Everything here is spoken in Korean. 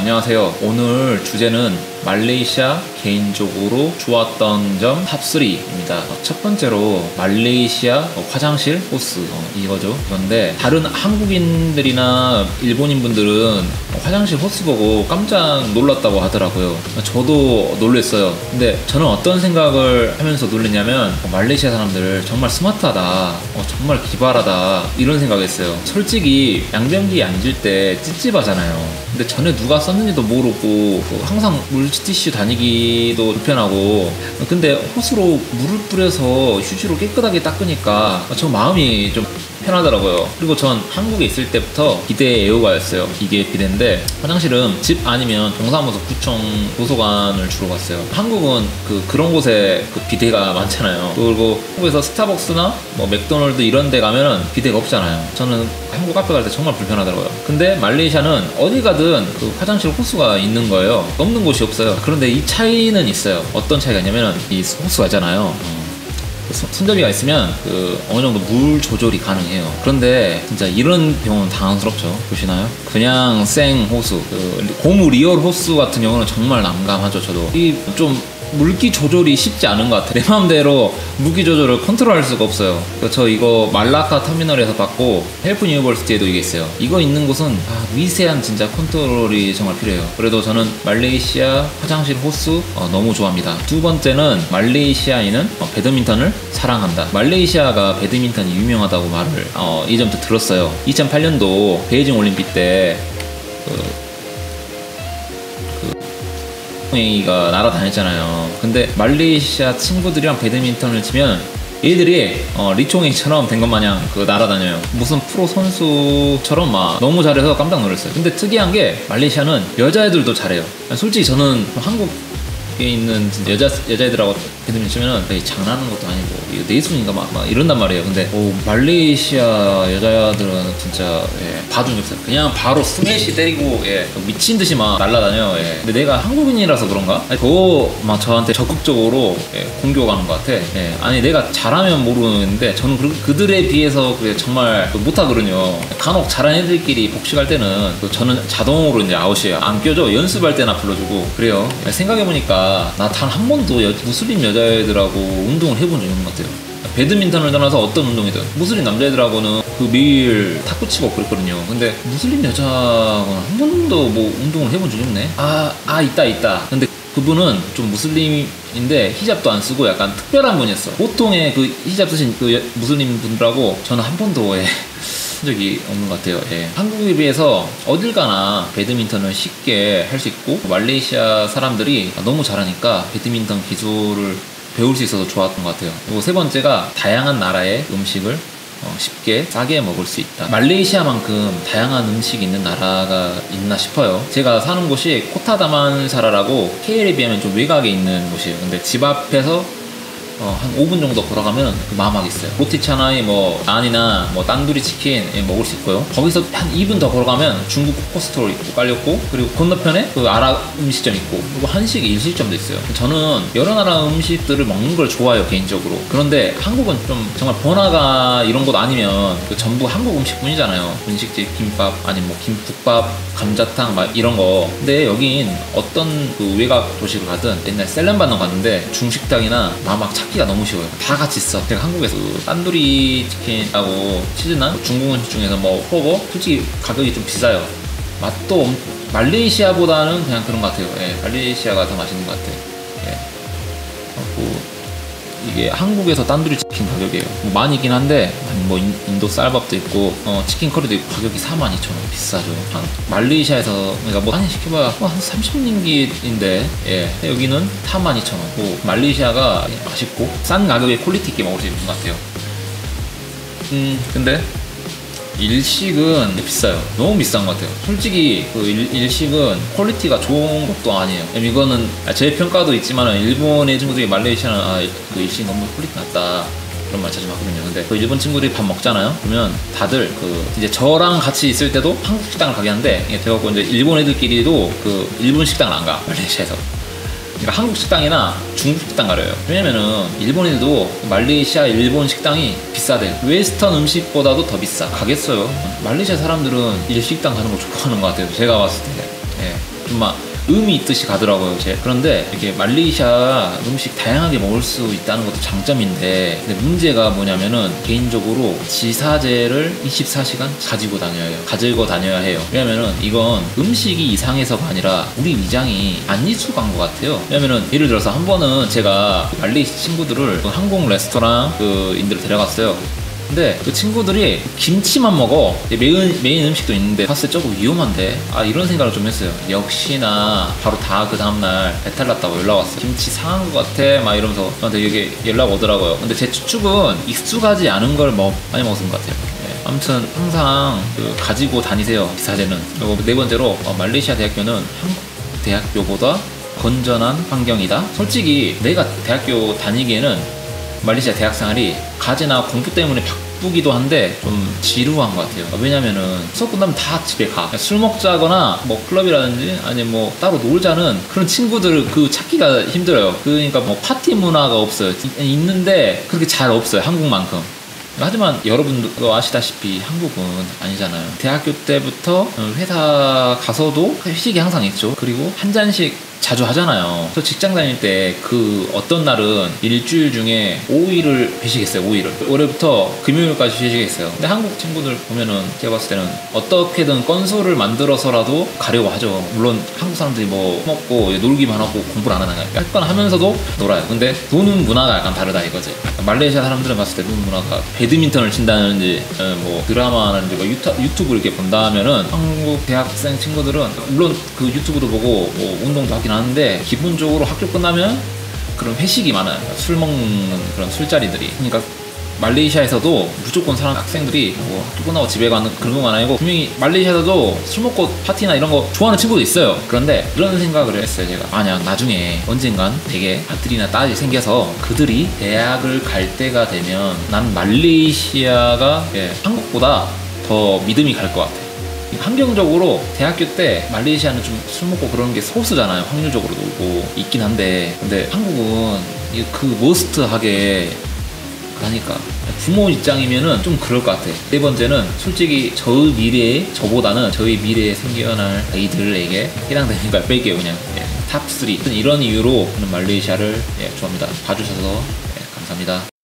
안녕하세요. 오늘 주제는 말레이시아 개인적으로 좋았던 점 TOP3입니다. 첫 번째로 말레이시아 화장실 호스 어, 이거죠. 그런데 다른 한국인들이나 일본인 분들은 화장실 호스 보고 깜짝 놀랐다고 하더라고요. 저도 놀랬어요. 근데 저는 어떤 생각을 하면서 놀랬냐면 어, 말레이시아 사람들 정말 스마트하다. 어, 정말 기발하다. 이런 생각했어요. 솔직히 양변기에 앉을 때 찝찝하잖아요. 근데 전에 누가 썼는지도 모르고 항상 물 티슈 다니기도 불편하고. 근데 호스로 물을 뿌려서 휴지로 깨끗하게 닦으니까 저 마음이 좀 편하더라고요. 그리고 전 한국에 있을 때부터 비대 애호가였어요. 이게 비대인데 화장실은 집 아니면 동사무소, 구청, 도서관을 주로 갔어요. 한국은 그 그런 곳에 그 비대가 많잖아요. 그리고 한국에서 스타벅스나 뭐 맥도날드 이런 데 가면은 비대가 없잖아요. 저는 한국 카페 갈 때 정말 불편하더라고요. 근데 말레이시아는 어디 가든 그 화장실 호수가 있는 거예요. 없는 곳이 없어요. 그런데 이 차이는 있어요. 어떤 차이가 있냐면은 이 호수가 있잖아요. 손잡이가 있으면 그 어느 정도 물 조절이 가능해요. 그런데 진짜 이런 경우는 당황스럽죠. 보시나요? 그냥 생 호스, 그 고무 real 호스 같은 경우는 정말 난감하죠. 저도 이 좀 물기 조절이 쉽지 않은 것 같아요. 내 마음대로 물기 조절을 컨트롤할 수가 없어요. 저 이거 말라카 터미널에서 봤고 HELP University에도 이게 있어요. 이거 있는 곳은 아, 미세한 진짜 컨트롤이 정말 필요해요. 그래도 저는 말레이시아 화장실 호스 어, 너무 좋아합니다. 두 번째는 말레이시아인은 어, 배드민턴을 사랑한다. 말레이시아가 배드민턴이 유명하다고 말을 어, 이전부터 들었어요. 2008년도 베이징 올림픽 때 그, 이가 날아다녔잖아요. 근데 말레이시아 친구들이랑 배드민턴을 치면 얘들이 어, 리총이처럼 된 것 마냥 그 날아다녀요. 무슨 프로 선수처럼 막 너무 잘해서 깜짝 놀랐어요. 근데 특이한 게 말레이시아는 여자애들도 잘해요. 솔직히 저는 한국 밖에 있는 여자 여자애들하고 배드민턴 치면은 장난하는 것도 아니고 이거 내순인가 막, 막 이런단 말이에요. 근데 오, 말레이시아 여자들은 진짜 예, 봐준 적 없어요. 그냥 바로 스매시 때리고 예, 미친 듯이 막 날라다녀. 예. 근데 내가 한국인이라서 그런가? 그거 막 저한테 적극적으로 예, 공격하는 것 같아. 예. 아니 내가 잘하면 모르는데 저는 그, 들에 비해서 정말 못하거든요. 간혹 잘하는 애들끼리 복식할 때는 저는 자동으로 이제 아웃이에요. 안 껴줘. 연습할 때나 불러주고 그래요. 생각해보니까 나 단 한 번도 여, 무슬림 여자애들하고 운동을 해본 적이 없는 것 같아요. 배드민턴을 떠나서 어떤 운동이든 무슬림 남자애들하고는 그 매일 탁구 치고 그랬거든요. 근데 무슬림 여자하고는 한 번도 뭐 운동을 해본 적이 없네. 아, 아 있다 있다. 근데 그분은 좀 무슬림인데 히잡도 안 쓰고 약간 특별한 분이었어. 보통의 그 히잡 쓰신 그 무슬림 분들하고 저는 한 번도 예, 적이 없는 것 같아요. 예. 한국에 비해서 어딜 가나 배드민턴을 쉽게 할 수 있고 말레이시아 사람들이 너무 잘하니까 배드민턴 기술을 배울 수 있어서 좋았던 것 같아요. 그리고 세 번째가 다양한 나라의 음식을 어, 쉽게 싸게 먹을 수 있다. 말레이시아만큼 다양한 음식이 있는 나라가 있나 싶어요. 제가 사는 곳이 코타다만사라라고 KL에 비하면 좀 외곽에 있는 곳이에요. 근데 집 앞에서 어, 한 5분 정도 걸어가면 그 mamak 있어요. roti canai 뭐 난이나 뭐 딴두리 치킨 예, 먹을 수 있고요. 거기서 한 2분 더 걸어가면 중국 코코스토어 있고 깔렸고 그리고 건너편에 그 아랍 음식점 있고 그리고 한식 일식점도 있어요. 저는 여러 나라 음식들을 먹는 걸 좋아해요 개인적으로. 그런데 한국은 좀 정말 번화가 이런 곳 아니면 그 전부 한국 음식뿐이잖아요. 분식집, 김밥 아니 뭐 김국밥, 감자탕 막 이런 거. 근데 여긴 어떤 그 외곽 도시를 가든 옛날 셀렌반도 갔는데 중식당이나 마막 찾 찾기가 너무 쉬워요. 다 같이 있어. 제가 한국에서 그 딴두리 치킨하고 치즈난 중국 음식 중에서 뭐 호거 솔직히 가격이 좀 비싸요. 맛도 말레이시아보다는 그냥 그런 것 같아요. 예, 말레이시아가 더 맛있는 것 같아요. 예. 그 이게 한국에서 딴두리 치킨 가격이에요. 뭐 많이 있긴 한데 뭐 인도 쌀밥도 있고 어, 치킨 커리도 있고 가격이 42,000원 비싸죠. 한 말레이시아에서 그러니까 뭐 많이 시켜봐야 뭐한 30링깃인데 예 여기는 42,000원. 뭐 말레이시아가 맛있고 싼 가격에 quality 있게 먹을 수 있는 것 같아요. 음 근데 일식은 비싸요. 너무 비싼 것 같아요. 솔직히 그 일, 식은 quality가 좋은 것도 아니에요. 이거는 제 평가도 있지만 일본의 친구들이 말레이시아는 아, 그 일식 너무 퀄리티 낮다. 그런 말 자주 하거든요. 근데 그 일본 친구들이 밥 먹잖아요. 그러면 다들 그 이제 저랑 같이 있을 때도 한국 식당을 가게 하는데 이게 돼갖고 이제 일본 애들끼리도 그 일본 식당을 안 가. 말레이시아에서. 그러니까 한국 식당이나 중국 식당 가려요. 왜냐면은 일본인들도 말레이시아 일본 식당이 비싸대. western 음식보다도 더 비싸. 가겠어요. 말레이시아 사람들은 일식당 가는 거 좋아하는 것 같아요. 제가 봤을 때. 예. 좀막 의미 있듯이 가더라고요. 제. 그런데 이렇게 말레이시아 음식 다양하게 먹을 수 있다는 것도 장점인데 문제가 뭐냐면은 개인적으로 지사제를 24시간 가지고 다녀야 해요. 가지고 다녀야 해요. 왜냐면은 이건 음식이 이상해서가 아니라 우리 위장이 안 익숙한 것 같아요. 왜냐면은 예를 들어서 한 번은 제가 말레이시 친구들을 그 한국 레스토랑 그 인들을 데려갔어요. 근데 그 친구들이 김치만 먹어. 메인, 메인 음식도 있는데 봤을 때 조금 위험한데. 아 이런 생각을 좀 했어요. 역시나 바로 다 그 다음날 배탈 났다고 연락 왔어요. 김치 상한 것 같아. 막 이러면서 저한테 이게 연락 오더라고요. 근데 제 추측은 익숙하지 않은 걸 먹, 많이 먹은 것 같아요. 예. 아무튼 항상 그 가지고 다니세요 기사제는. 그리고 네 번째로 어, 말레이시아 대학교는 한국 대학교보다 건전한 환경이다. 솔직히 내가 대학교 다니기에는 말레이시아 대학 생활이 가제나 공부 때문에 바쁘기도 한데 좀 지루한 것 같아요. 왜냐면은 수업 끝나면 다 집에 가. 술 먹자거나 뭐 클럽이라든지 아니면 뭐 따로 놀자는 그런 친구들을 그 찾기가 힘들어요. 그러니까 뭐 파티 문화가 없어요. 있는데 그렇게 잘 없어요. 한국만큼. 하지만 여러분도 아시다시피 한국은 아니잖아요. 대학교 때부터 회사 가서도 회식이 항상 있죠. 그리고 한 잔씩 자주 하잖아요. 저 직장 다닐 때 그 어떤 날은 일주일 중에 5일을 회식했어요. 5일을. 월요일부터 금요일까지 회식했어요. 근데 한국 친구들 보면은 제가 봤을 때는 어떻게든 건수를 만들어서라도 가려고 하죠. 물론 한국 사람들이 뭐 먹고 놀기만 하고 공부를 안 하나요? 할건 하면서도 놀아요. 근데 노는 문화가 약간 다르다 이거지. 말레이시아 사람들은 봤을 때 노는 문화가 배드민턴을 친다든지 어, 뭐 드라마라든지 뭐 유튜브 이렇게 본다 하면은 한국 대학생 친구들은 물론 그 유튜브도 보고 뭐 운동도 하긴 하는데 기본적으로 학교 끝나면 그런 회식이 많아요. 술 먹는 그런 술자리들이. 그러니까 말레이시아에서도 무조건 사람 학생들이 뭐 학교 끝나고 집에 가는 그런 것만 아니고 분명히 말레이시아에서도 술 먹고 파티나 이런 거 좋아하는 친구도 있어요. 그런데 그런 생각을 했어요 제가. 만약 나중에 언젠간 되게 아들이나 딸이 생겨서 그들이 대학을 갈 때가 되면 난 말레이시아가 예, 한국보다 더 믿음이 갈 것 같아요. 환경적으로 대학교 때 말레이시아는 좀 술 먹고 그런 게 소수잖아요. 확률적으로 놀고 있긴 한데 근데 한국은 그 must하게 하니까 부모 입장이면은 좀 그럴 것 같아. 네 번째는 솔직히 저의 미래에 저보다는 저희 미래에 생겨날 아이들에게 해당되는 걸 뺄게요 그냥 예, top 3 이런 이유로 저는 말레이시아를 예, 좋아합니다. 봐주셔서 예, 감사합니다.